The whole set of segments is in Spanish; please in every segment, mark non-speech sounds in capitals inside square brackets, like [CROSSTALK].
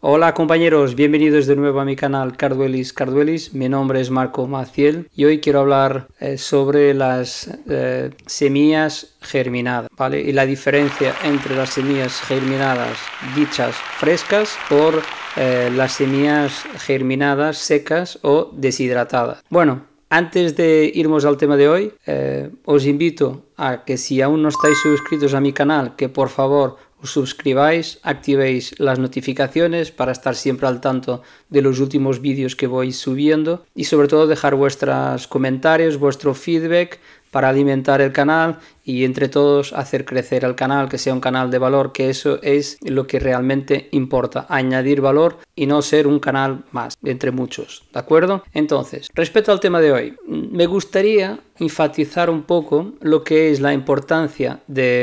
Hola compañeros, bienvenidos de nuevo a mi canal Carduelis Carduelis. Mi nombre es Marco Maciel y hoy quiero hablar eh, sobre las eh, semillas germinadas, ¿vale? Y la diferencia entre las semillas germinadas dichas frescas por eh, las semillas germinadas secas o deshidratadas. Bueno, antes de irnos al tema de hoy, os invito a que si aún no estáis suscritos a mi canal, que por favor os suscribáis, activéis las notificaciones para estar siempre al tanto de los últimos vídeos que voy subiendo y sobre todo dejar vuestros comentarios, vuestro feedback para alimentar el canal y entre todos hacer crecer el canal, que sea un canal de valor, que eso es lo que realmente importa, añadir valor y no ser un canal más, entre muchos, ¿de acuerdo? Entonces, respecto al tema de hoy, me gustaría enfatizar un poco lo que es la importancia de,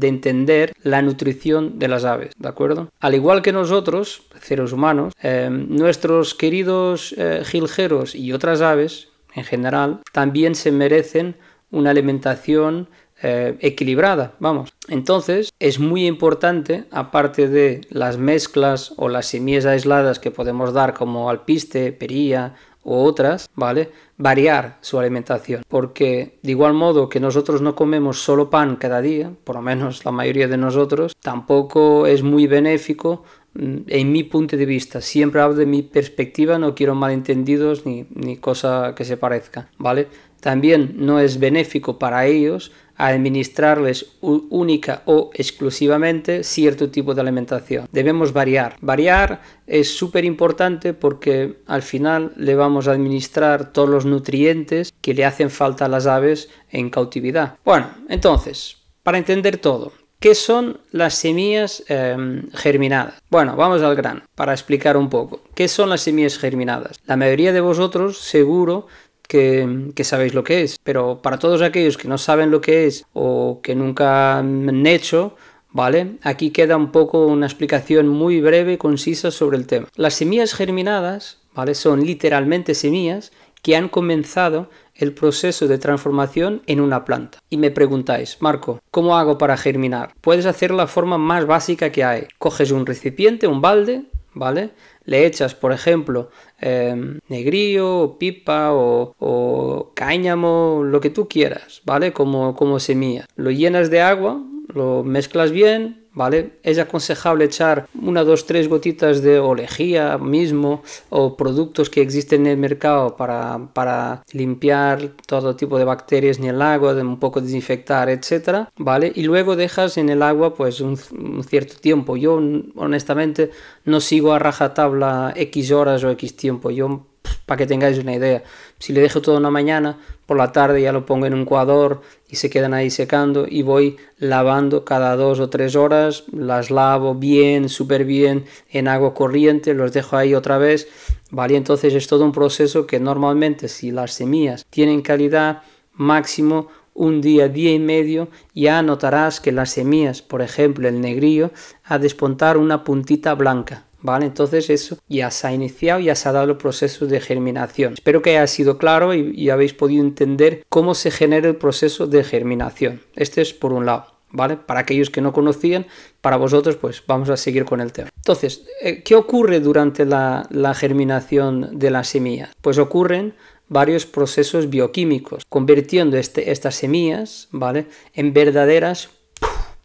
entender la nutrición de las aves, ¿de acuerdo? Al igual que nosotros, seres humanos, eh, nuestros queridos eh, giljeros y otras aves, en general, también se merecen una alimentación eh, equilibrada, vamos. Entonces es muy importante, aparte de las mezclas o las semillas aisladas que podemos dar como alpiste, perilla o otras, ¿vale? Variar su alimentación, porque de igual modo que nosotros no comemos solo pan cada día, por lo menos la mayoría de nosotros, tampoco es muy benéfico mm, en mi punto de vista. Siempre hablo de mi perspectiva, no quiero malentendidos ni, ni cosa que se parezca, ¿vale? También no es benéfico para ellos administrarles única o exclusivamente cierto tipo de alimentación. Debemos variar. Variar es súper importante porque al final le vamos a administrar todos los nutrientes que le hacen falta a las aves en cautividad. Bueno, entonces, para entender todo, ¿Qué son las semillas em, germinadas? Bueno, vamos al grano para explicar un poco. ¿Qué son las semillas germinadas? La mayoría de vosotros seguro que, sabéis lo que es. Pero para todos aquellos que no saben lo que es o que nunca han hecho, ¿vale? Aquí queda un poco una explicación muy breve y concisa sobre el tema. Las semillas germinadas, ¿vale? Son literalmente semillas que han comenzado el proceso de transformación en una planta. Y me preguntáis, Marco, ¿cómo hago para germinar? Puedes hacer la forma más básica que hay. Coges un recipiente, un balde, ¿vale? Le echas, por ejemplo, em, negrío, pipa o, cáñamo, lo que tú quieras, ¿vale? Como, como semilla. Lo llenas de agua, lo mezclas bien, ¿vale? Es aconsejable echar una, dos, tres gotitas de olejía mismo o productos que existen en el mercado para, limpiar todo tipo de bacterias en el agua, de un poco desinfectar, etcétera, ¿vale? Y luego dejas en el agua pues un, cierto tiempo. Yo honestamente no sigo a rajatabla X horas o X tiempo. Yo para que tengáis una idea. Si le dejo toda una mañana, por la tarde ya lo pongo en un coador y se quedan ahí secando y voy lavando cada dos o tres horas, las lavo bien, súper bien en agua corriente, los dejo ahí otra vez, ¿vale? Entonces es todo un proceso que normalmente si las semillas tienen calidad máximo un día, día y medio, ya notarás que las semillas, por ejemplo el negrillo, a despuntar una puntita blanca, ¿Vale? Entonces eso ya se ha iniciado, ya se ha dado el proceso de germinación. Espero que haya sido claro y, habéis podido entender cómo se genera el proceso de germinación. Este es por un lado. ¿Vale? Para aquellos que no conocían, para vosotros, pues vamos a seguir con el tema. Entonces, eh, ¿qué ocurre durante la, germinación de la semilla? Pues ocurren varios procesos bioquímicos, convirtiendo este, estas semillas, ¿vale? En verdaderas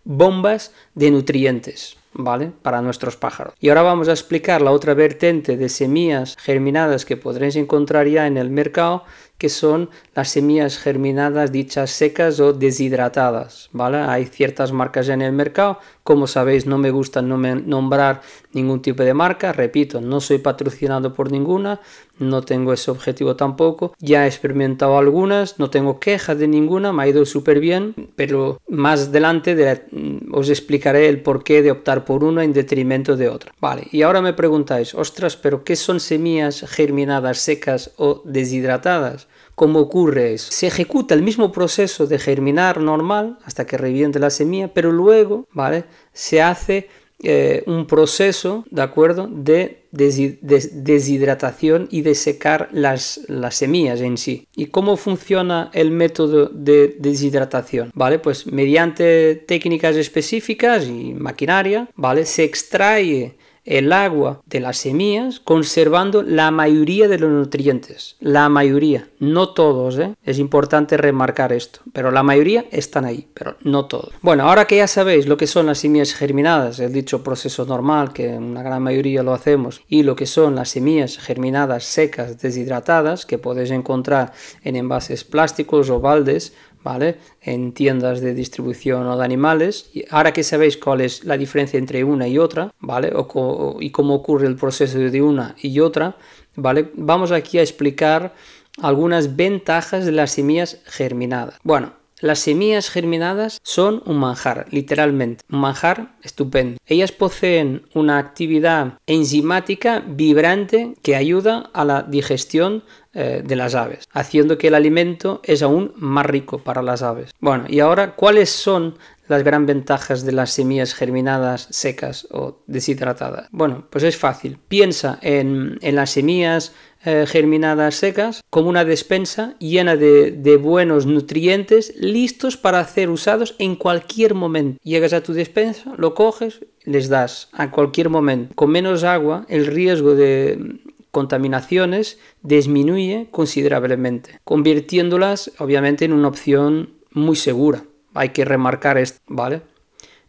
bombas de nutrientes. ¿Vale? Para nuestros pájaros. Y ahora vamos a explicar la otra vertente de semillas germinadas que podréis encontrar ya en el mercado que son las semillas germinadas dichas secas o deshidratadas, ¿vale? Hay ciertas marcas en el mercado, como sabéis no me gusta nombrar ningún tipo de marca, repito, no soy patrocinado por ninguna, no tengo ese objetivo tampoco, ya he experimentado algunas, no tengo quejas de ninguna, me ha ido súper bien, pero más adelante mm, os explicaré el porqué de optar por una en detrimento de otra. Vale, y ahora me preguntáis, ostras, pero ¿qué son semillas germinadas secas o deshidratadas? ¿Cómo ocurre eso? Se ejecuta el mismo proceso de germinar normal hasta que reviente la semilla, pero luego, ¿vale? Se hace eh, un proceso, ¿de acuerdo?, de deshidratación y de secar las, las, semillas en sí. ¿Y cómo funciona el método de deshidratación? ¿Vale? Pues mediante técnicas específicas y maquinaria, ¿vale? Se extrae el agua de las semillas conservando la mayoría de los nutrientes. La mayoría, no todos, ¿eh? es importante remarcar esto, pero la mayoría están ahí, pero no todos. Bueno, ahora que ya sabéis lo que son las semillas germinadas, el dicho proceso normal, que una gran mayoría lo hacemos, y lo que son las semillas germinadas secas, deshidratadas, que podéis encontrar en envases plásticos o baldes, ¿vale? En tiendas de distribución o de animales. Y ahora que sabéis cuál es la diferencia entre una y otra, ¿vale? O, y cómo ocurre el proceso de una y otra, ¿vale? Vamos aquí a explicar algunas ventajas de las semillas germinadas. Bueno, las semillas germinadas son un manjar, literalmente, un manjar estupendo. Ellas poseen una actividad enzimática vibrante que ayuda a la digestión eh, de las aves, haciendo que el alimento es aún más rico para las aves. Bueno, y ahora, ¿cuáles son las gran ventajas de las semillas germinadas secas o deshidratadas? Bueno, pues es fácil. Piensa en, las semillas eh, germinadas secas como una despensa llena de, de, buenos nutrientes listos para ser usados en cualquier momento. Llegas a tu despensa, lo coges, les das a cualquier momento. Con menos agua, el riesgo de contaminaciones disminuye considerablemente, convirtiéndolas obviamente en una opción muy segura. Hay que remarcar esto, ¿vale?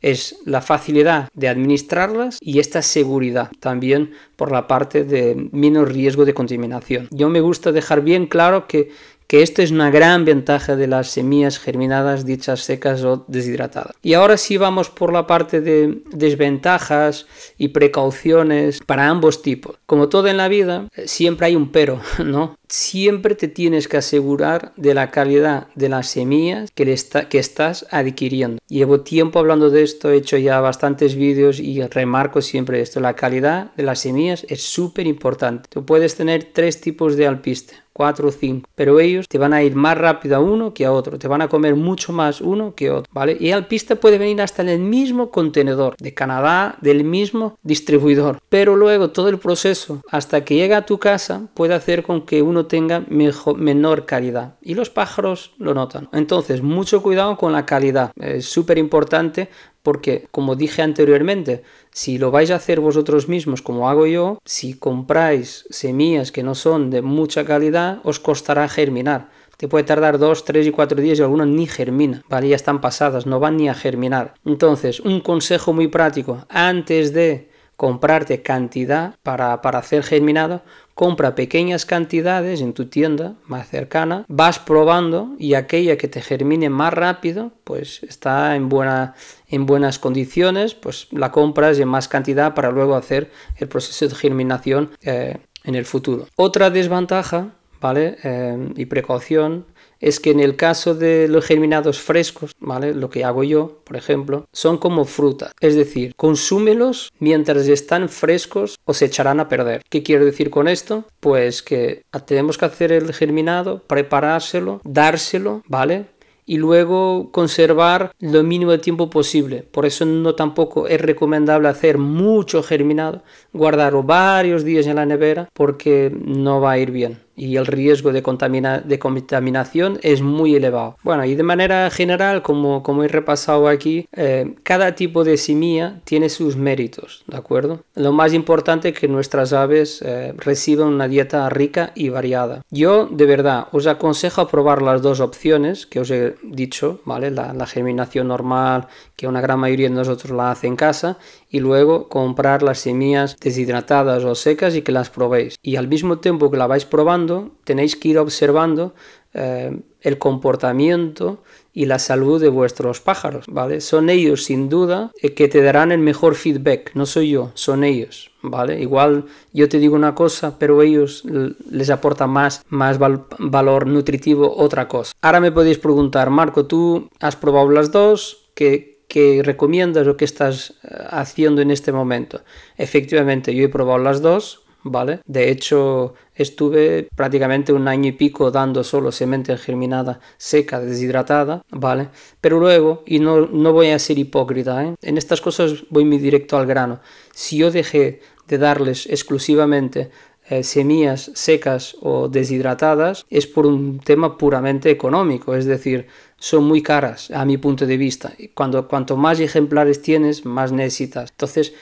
es la facilidad de administrarlas y esta seguridad también por la parte de menos riesgo de contaminación. Yo me gusta dejar bien claro que que esto es una gran ventaja de las semillas germinadas dichas secas o deshidratadas. Y ahora sí vamos por la parte de desventajas y precauciones para ambos tipos. Como todo en la vida, siempre hay un pero, [LAUGHS] ¿no? Siempre te tienes que asegurar de la calidad de las semillas que, que estás adquiriendo. Llevo tiempo hablando de esto, he hecho ya bastantes vídeos y remarco siempre esto. La calidad de las semillas es súper importante. Tú puedes tener tres tipos de alpiste 4 o 5. Pero ellos te van a ir más rápido a uno que a otro. Te van a comer mucho más uno que otro. ¿Vale? Y el pista puede venir hasta en el mismo contenedor de Canadá, del mismo distribuidor. Pero luego todo el proceso hasta que llega a tu casa puede hacer con que uno tenga menor calidad. Y los pájaros lo notan. Entonces, mucho cuidado con la calidad. Es súper importante porque, como dije anteriormente, si lo vais a hacer vosotros mismos como hago yo, si compráis semillas que no son de mucha calidad, os costará germinar. Te puede tardar 2, 3 y 4 días y algunos ni germina, ¿vale? Ya están pasadas, no van ni a germinar. Entonces, un consejo muy práctico, antes de comprarte cantidad para, para hacer germinado, compra pequeñas cantidades en tu tienda más cercana, vas probando y aquella que te germine más rápido, pues está en, buena, en buenas condiciones, pues la compras en más cantidad para luego hacer el proceso de germinación eh, en el futuro. Otra desventaja, ¿vale? Eh, y precaución es que en el caso de los germinados frescos, ¿vale? Lo que hago yo, por ejemplo, son como frutas. Es decir, consúmelos mientras están frescos o se echarán a perder. ¿Qué quiero decir con esto? Pues que tenemos que hacer el germinado, preparárselo, dárselo, ¿vale? y luego conservar lo mínimo de tiempo posible. Por eso no tampoco es recomendable hacer mucho germinado, guardarlo varios días en la nevera porque no va a ir bien y el riesgo de, contaminación es muy elevado. Bueno, y de manera general, como, como he repasado aquí, eh, cada tipo de semilla tiene sus méritos, ¿de acuerdo? Lo más importante es que nuestras aves eh, reciban una dieta rica y variada. Yo, de verdad, os aconsejo probar las dos opciones que os he dicho, ¿vale? La germinación normal, que una gran mayoría de nosotros la hace en casa, y luego comprar las semillas deshidratadas o secas y que las probéis. Y al mismo tiempo que la vais probando, tenéis que ir observando eh, el comportamiento y la salud de vuestros pájaros, ¿vale? Son ellos sin duda eh, que te darán el mejor feedback, no soy yo, son ellos, ¿vale? Igual yo te digo una cosa, pero ellos les aporta más, más valor nutritivo otra cosa. Ahora me podéis preguntar, Marco, tú has probado las dos, ¿qué, que recomiendas o que estás eh, haciendo en este momento. Efectivamente, yo he probado las dos, ¿vale? De hecho, estuve prácticamente un año y pico dando solo semente germinada seca, deshidratada, ¿vale? Pero luego, y no, no voy a ser hipócrita, ¿eh? en estas cosas voy muy directo al grano. Si yo dejé de darles exclusivamente eh, semillas secas o deshidratadas es por un tema puramente económico, es decir, son muy caras a mi punto de vista. Cuando cuanto más ejemplares tienes, más necesitas. Entonces,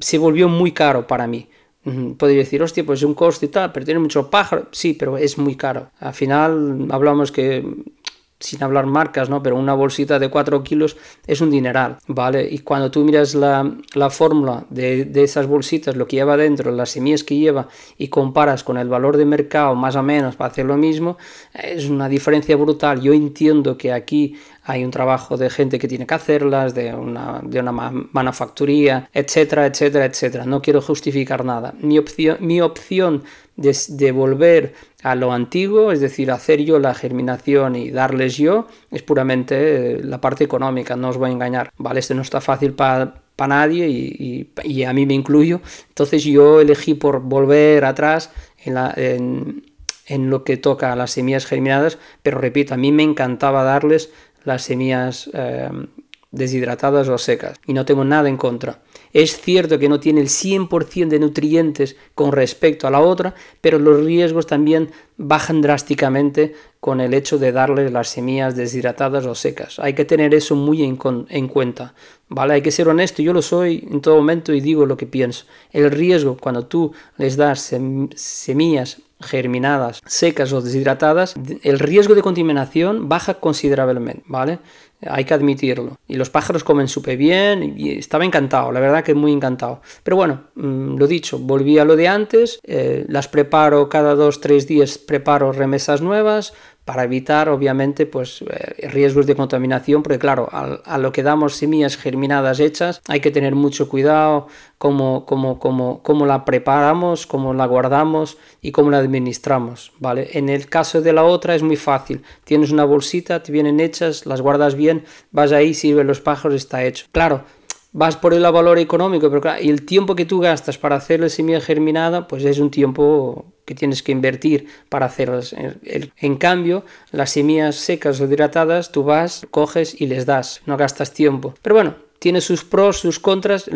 se volvió muy caro para mí. Podría decir, hostia, pues es un coste y tal, pero tiene mucho pájaro. Sí, pero es muy caro. Al final hablamos que sin hablar marcas, ¿no? Pero una bolsita de 4 kilos es un dineral, ¿vale? Y cuando tú miras la, la fórmula de, de, esas bolsitas, lo que lleva dentro, las semillas que lleva, y comparas con el valor de mercado más o menos para hacer lo mismo, es una diferencia brutal. Yo entiendo que aquí hay un trabajo de gente que tiene que hacerlas, de una, de una manufacturía, etcétera, etcétera, etcétera. No quiero justificar nada. Mi opción, mi opción de, volver a lo antiguo, es decir, hacer yo la germinación y darles yo, es puramente eh, la parte económica, no os voy a engañar, ¿vale? Esto no está fácil para nadie y, y, a mí me incluyo, entonces yo elegí por volver atrás en, la, en, lo que toca a las semillas germinadas, pero repito, a mí me encantaba darles las semillas eh, deshidratadas o secas y no tengo nada en contra. Es cierto que no tiene el 100% de nutrientes con respecto a la otra, pero los riesgos también bajan drásticamente con el hecho de darle las semillas deshidratadas o secas. Hay que tener eso muy en, en, cuenta, ¿vale? Hay que ser honesto, yo lo soy en todo momento y digo lo que pienso. El riesgo cuando tú les das sem semillas germinadas, secas o deshidratadas, el riesgo de contaminación baja considerablemente, ¿vale? Hay que admitirlo. Y los pájaros comen súper bien y estaba encantado, la verdad que muy encantado. Pero bueno, mmm, lo dicho, volví a lo de antes, eh, las preparo cada dos, tres días, preparo remesas nuevas, para evitar obviamente pues eh, riesgos de contaminación porque claro a, lo que damos semillas germinadas hechas hay que tener mucho cuidado cómo, cómo, cómo, cómo la preparamos cómo la guardamos y cómo la administramos vale en el caso de la otra es muy fácil. Tienes una bolsita te vienen hechas las guardas bien vas ahí sirve los pájaros está hecho. Claro vas por el valor económico, pero claro, y el tiempo que tú gastas para hacer la semilla germinada, pues es un tiempo que tienes que invertir para hacerlas. En cambio, las semillas secas o hidratadas, tú vas, coges y les das, no gastas tiempo. Pero bueno, tiene sus pros, sus contras.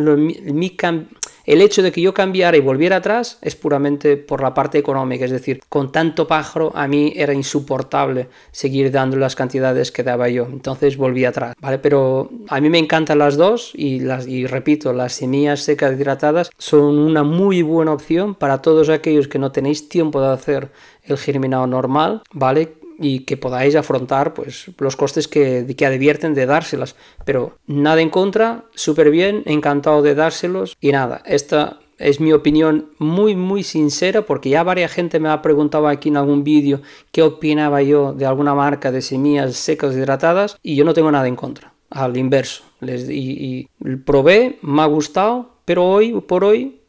El hecho de que yo cambiara y volviera atrás es puramente por la parte económica, es decir, con tanto pájaro a mí era insoportable seguir dando las cantidades que daba yo, entonces volví atrás, ¿vale? Pero a mí me encantan las dos y, las, y repito, las semillas secas hidratadas son una muy buena opción para todos aquellos que no tenéis tiempo de hacer el germinado normal, ¿vale? Y que podáis afrontar pues, los costes que, que advierten de dárselas. Pero nada en contra, súper bien, encantado de dárselos y nada, esta es mi opinión muy muy sincera porque ya varias gente me ha preguntado aquí en algún vídeo qué opinaba yo de alguna marca de semillas secas hidratadas y yo no tengo nada en contra, al inverso. Les, y, y probé, me ha gustado, pero hoy por hoy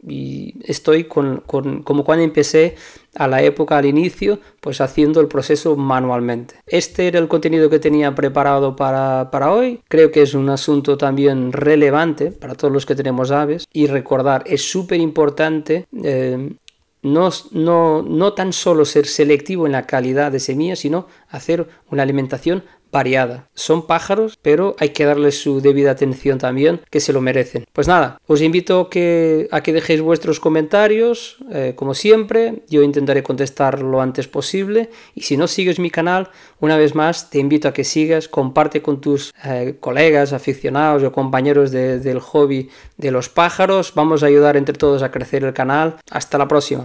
estoy como cuando empecé a la época al inicio, pues haciendo el proceso manualmente. Este era el contenido que tenía preparado para, para hoy. Creo que es un asunto también relevante para todos los que tenemos aves y recordar, es súper importante eh, no, no, no, tan solo ser selectivo en la calidad de semillas, sino hacer una alimentación variada. Son pájaros, pero hay que darles su debida atención también, que se lo merecen. Pues nada, os invito que, a que dejéis vuestros comentarios, eh, como siempre, yo intentaré contestar lo antes posible, y si no sigues mi canal, una vez más te invito a que sigas, comparte con tus eh, colegas, aficionados o compañeros de, del hobby de los pájaros, vamos a ayudar entre todos a crecer el canal. Hasta la próxima.